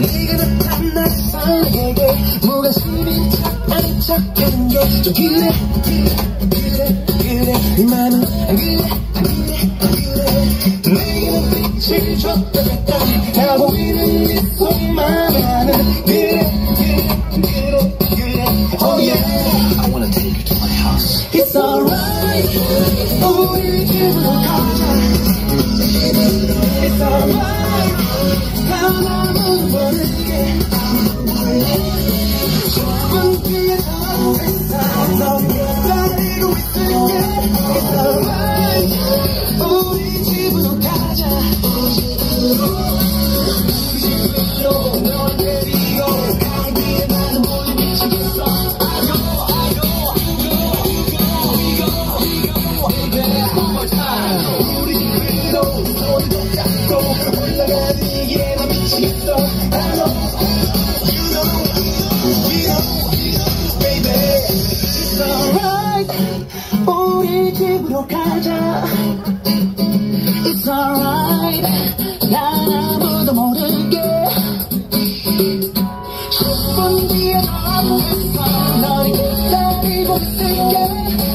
네가 나타나 설레게 무관심인 척 아닌 척하는 게좀 그래 그래 그래 네 맘은 그래 그래 내게는 빛을 줬다 다 보이는 네 속만 아는 그래 그래 그래 그래. Oh yeah. I wanna take you to my house. It's alright. 우리 집으로 가자 It's alright 우리 집으로 가자 It's alright 난 아무도 모르게 10분 뒤에 너무했어 너를 기다리고 있을게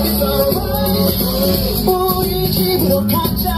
It's alright 우리 집으로 가자